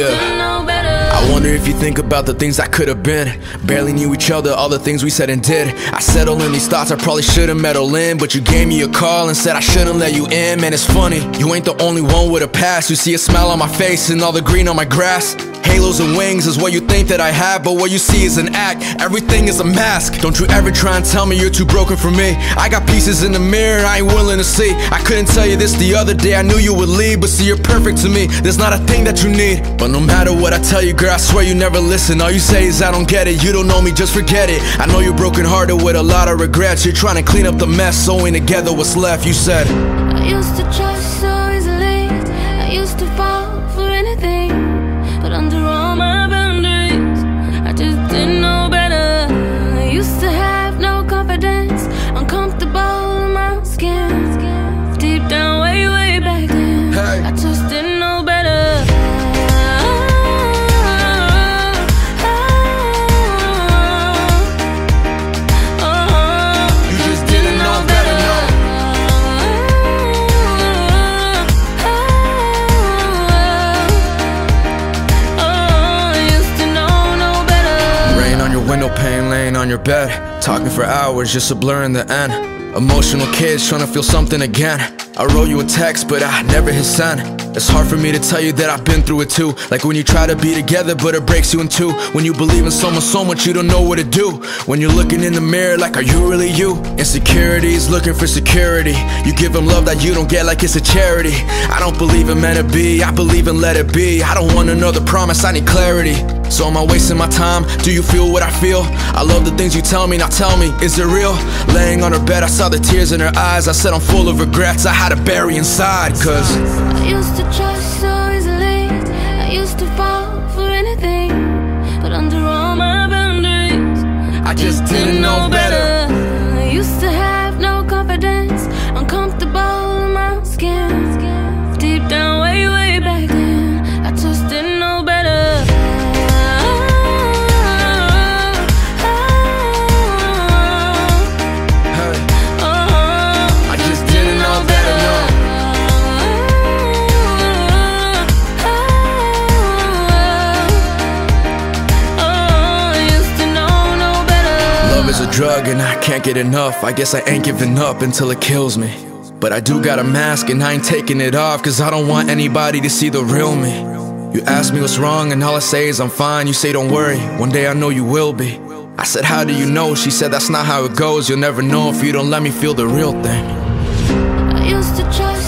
yeah. I want if you think about the things I could have been. Barely knew each other, all the things we said and did. I settle in these thoughts I probably shouldn't meddle in. But you gave me a call and said I shouldn't let you in. Man, it's funny, you ain't the only one with a past. You see a smile on my face and all the green on my grass. Halos and wings is what you think that I have, but what you see is an act. Everything is a mask. Don't you ever try and tell me you're too broken for me. I got pieces in the mirror I ain't willing to see. I couldn't tell you this the other day, I knew you would leave, but see, you're perfect to me. There's not a thing that you need. But no matter what I tell you, girl, I swear you never listen. All you say is I don't get it. You don't know me, just forget it. I know you're broken hearted with a lot of regrets. You're trying to clean up the mess, sewing together what's left. You said, I used to trust so easily. I used to fall window pane, laying on your bed. Talking for hours, just a blur in the end. Emotional kids trying to feel something again. I wrote you a text, but I never hit send. It's hard for me to tell you that I've been through it too. Like when you try to be together, but it breaks you in two. When you believe in someone so much you don't know what to do. When you're looking in the mirror, like, are you really you? Insecurities looking for security. You give them love that you don't get, like it's a charity. I don't believe in meant to be, I believe in let it be. I don't want another promise, I need clarity. So am I wasting my time? Do you feel what I feel? I love the things you tell me, now tell me, is it real? Laying on her bed, I saw the tears in her eyes. I said I'm full of regrets, I had to bury inside, cause I used to trust so easily. I used to fall is a drug and I can't get enough. I guess I ain't giving up until it kills me. But I do got a mask and I ain't taking it off cause I don't want anybody to see the real me. You ask me what's wrong and all I say is I'm fine. You say don't worry, one day I know you will be. I said how do you know? She said that's not how it goes. You'll never know if you don't let me feel the real thing. I used to trust